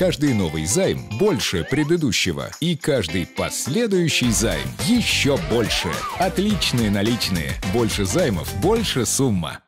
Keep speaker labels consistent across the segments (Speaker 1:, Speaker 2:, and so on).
Speaker 1: Каждый новый займ больше предыдущего. И каждый последующий займ еще больше. Отличные наличные. Больше займов, больше сумма.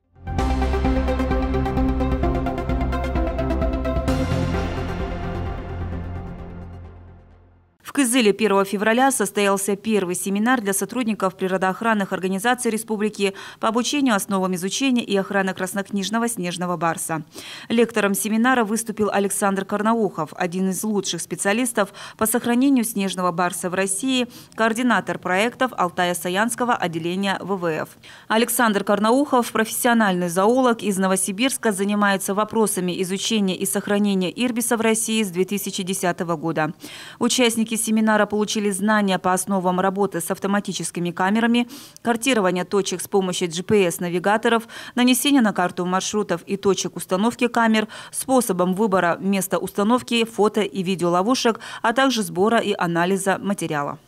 Speaker 2: В Кызыле 1 февраля состоялся первый семинар для сотрудников природоохранных организаций республики по обучению основам изучения и охраны краснокнижного снежного барса. Лектором семинара выступил Александр Карнаухов, один из лучших специалистов по сохранению снежного барса в России, координатор проектов Алтая-Саянского отделения ВВФ. Александр Карнаухов, профессиональный зоолог из Новосибирска, занимается вопросами изучения и сохранения ирбиса в России с 2010 года. Участники семинара получили знания по основам работы с автоматическими камерами, картирования точек с помощью GPS-навигаторов, нанесения на карту маршрутов и точек установки камер, способом выбора места установки, фото и видеоловушек, а также сбора и анализа материала.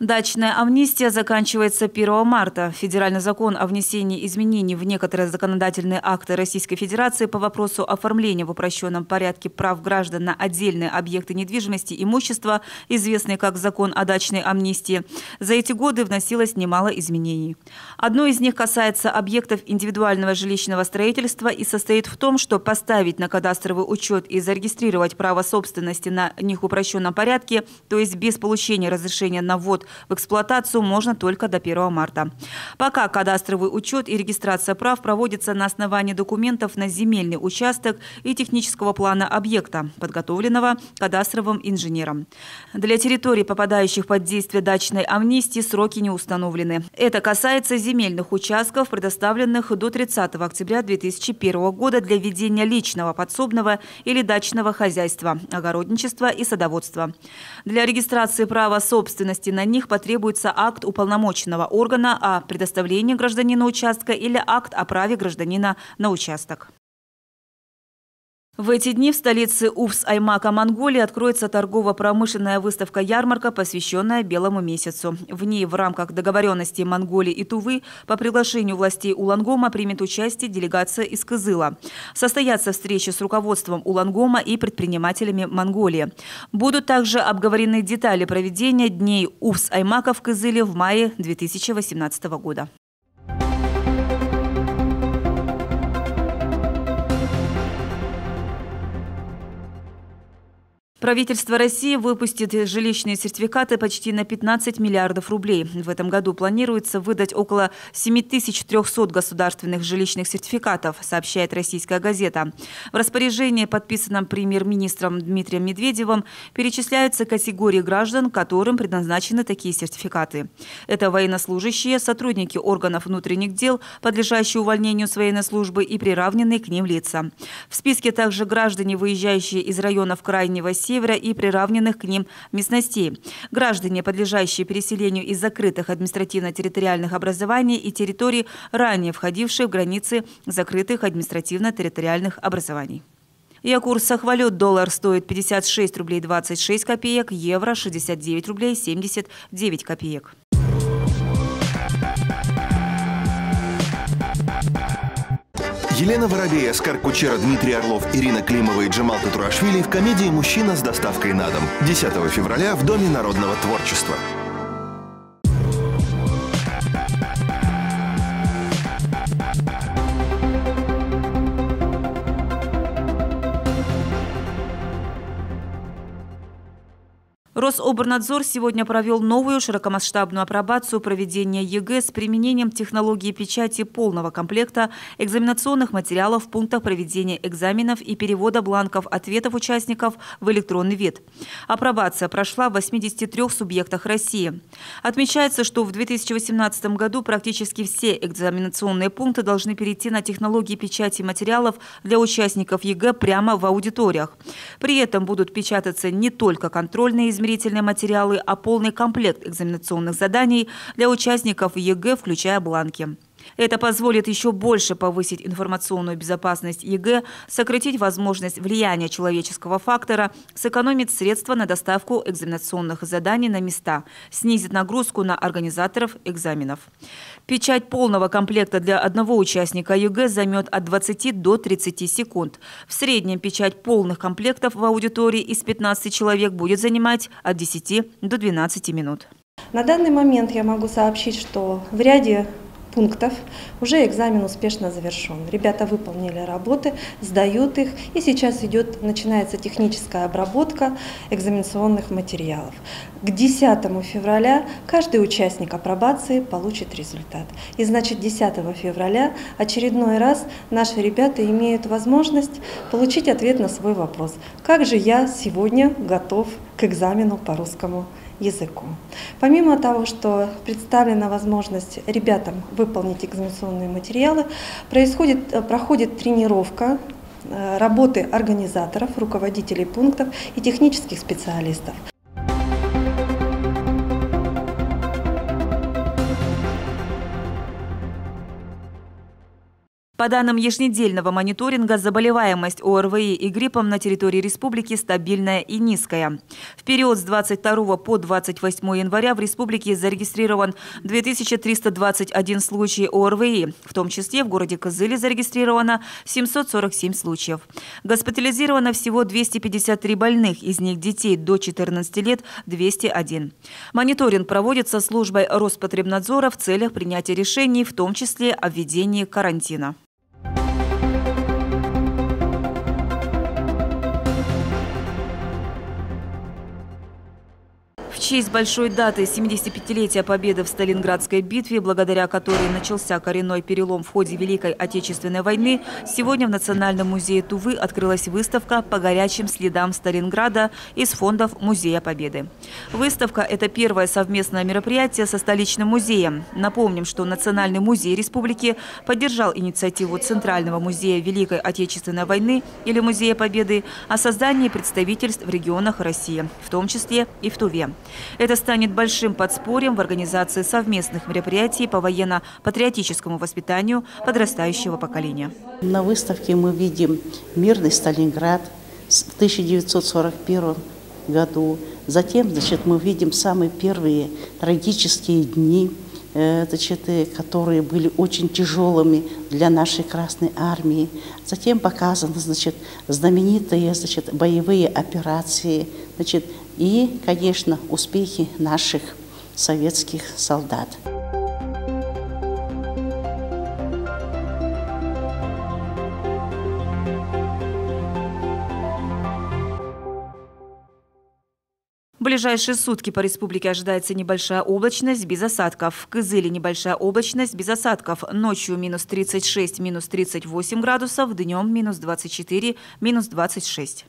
Speaker 2: Дачная амнистия заканчивается 1 марта. Федеральный закон о внесении изменений в некоторые законодательные акты Российской Федерации по вопросу оформления в упрощенном порядке прав граждан на отдельные объекты недвижимости и имущества, известный как закон о дачной амнистии, за эти годы вносилось немало изменений. Одно из них касается объектов индивидуального жилищного строительства и состоит в том, что поставить на кадастровый учет и зарегистрировать право собственности на них в упрощенном порядке, то есть без получения разрешения на ввод в эксплуатацию можно только до 1 марта. Пока кадастровый учет и регистрация прав проводятся на основании документов на земельный участок и технического плана объекта, подготовленного кадастровым инженером. Для территорий, попадающих под действие дачной амнистии, сроки не установлены. Это касается земельных участков, предоставленных до 30 октября 2001 года для ведения личного подсобного или дачного хозяйства, огородничества и садоводства. Для регистрации права собственности на них них потребуется акт уполномоченного органа о предоставлении гражданина участка или акт о праве гражданина на участок. В эти дни в столице Уфс Аймака Монголии откроется торгово-промышленная выставка-ярмарка, посвященная Белому месяцу. В ней в рамках договоренности Монголии и Тувы по приглашению властей Улангома примет участие делегация из Кызыла. Состоятся встречи с руководством Улангома и предпринимателями Монголии. Будут также обговорены детали проведения дней Уфс Аймака в Кызыле в мае 2018 года. Правительство России выпустит жилищные сертификаты почти на 15 миллиардов рублей. В этом году планируется выдать около 7300 государственных жилищных сертификатов, сообщает российская газета. В распоряжении, подписанном премьер-министром Дмитрием Медведевым, перечисляются категории граждан, которым предназначены такие сертификаты. Это военнослужащие, сотрудники органов внутренних дел, подлежащие увольнению с военной службы и приравненные к ним лица. В списке также граждане, выезжающие из районов Крайнего Севера, севера и приравненных к ним местностей. Граждане, подлежащие переселению из закрытых административно-территориальных образований и территорий, ранее входившие в границы закрытых административно-территориальных образований. И курсах валют доллар стоит 56 рублей 26 копеек, евро 69 рублей 79 копеек.
Speaker 3: Елена Воробей, Оскар Кучера, Дмитрий Орлов, Ирина Климова и Джамал Татурашвили в комедии «Мужчина с доставкой на дом» 10 февраля в Доме народного творчества.
Speaker 2: Рособорнадзор сегодня провел новую широкомасштабную апробацию проведения ЕГЭ с применением технологии печати полного комплекта экзаменационных материалов в пунктах проведения экзаменов и перевода бланков ответов участников в электронный вид. Апробация прошла в 83 субъектах России. Отмечается, что в 2018 году практически все экзаменационные пункты должны перейти на технологии печати материалов для участников ЕГЭ прямо в аудиториях. При этом будут печататься не только контрольные измерения, измерительные материалы, а полный комплект экзаменационных заданий для участников ЕГЭ, включая бланки. Это позволит еще больше повысить информационную безопасность ЕГЭ, сократить возможность влияния человеческого фактора, сэкономить средства на доставку экзаменационных заданий на места, снизит нагрузку на организаторов экзаменов. Печать полного комплекта для одного участника ЕГЭ займет от 20 до 30 секунд. В среднем печать полных комплектов в аудитории из 15 человек будет занимать от 10 до 12 минут.
Speaker 4: На данный момент я могу сообщить, что в ряде пунктов уже экзамен успешно завершен. Ребята выполнили работы, сдают их, и сейчас идет, начинается техническая обработка экзаменационных материалов. К 10 февраля каждый участник апробации получит результат. И значит 10 февраля очередной раз наши ребята имеют возможность получить ответ на свой вопрос. Как же я сегодня готов к экзамену по русскому языку. Помимо того, что представлена возможность ребятам выполнить экзаменационные материалы, происходит, э, проходит тренировка э, работы организаторов, руководителей пунктов и технических специалистов.
Speaker 2: По данным еженедельного мониторинга, заболеваемость ОРВИ и гриппом на территории республики стабильная и низкая. В период с 22 по 28 января в республике зарегистрирован 2321 случай ОРВИ, в том числе в городе Кызыле зарегистрировано 747 случаев. Госпитализировано всего 253 больных, из них детей до 14 лет 201. Мониторинг проводится службой Роспотребнадзора в целях принятия решений, в том числе о введении карантина. Честь большой даты 75-летия победы в Сталинградской битве, благодаря которой начался коренной перелом в ходе Великой Отечественной войны, сегодня в Национальном музее Тувы открылась выставка по горячим следам Сталинграда из фондов Музея Победы. Выставка – это первое совместное мероприятие со столичным музеем. Напомним, что Национальный музей республики поддержал инициативу Центрального музея Великой Отечественной войны или Музея Победы о создании представительств в регионах России, в том числе и в Туве. Это станет большим подспорьем в организации совместных мероприятий по военно-патриотическому воспитанию подрастающего поколения.
Speaker 5: На выставке мы видим мирный Сталинград в 1941 году. Затем значит, мы видим самые первые трагические дни Э, значит, которые были очень тяжелыми для нашей Красной Армии. Затем показаны значит, знаменитые значит, боевые операции значит, и, конечно, успехи наших советских солдат.
Speaker 2: В ближайшие сутки по республике ожидается небольшая облачность без осадков. В Кызыле небольшая облачность без осадков. Ночью минус 36, минус 38 градусов, днем минус 24, минус 26.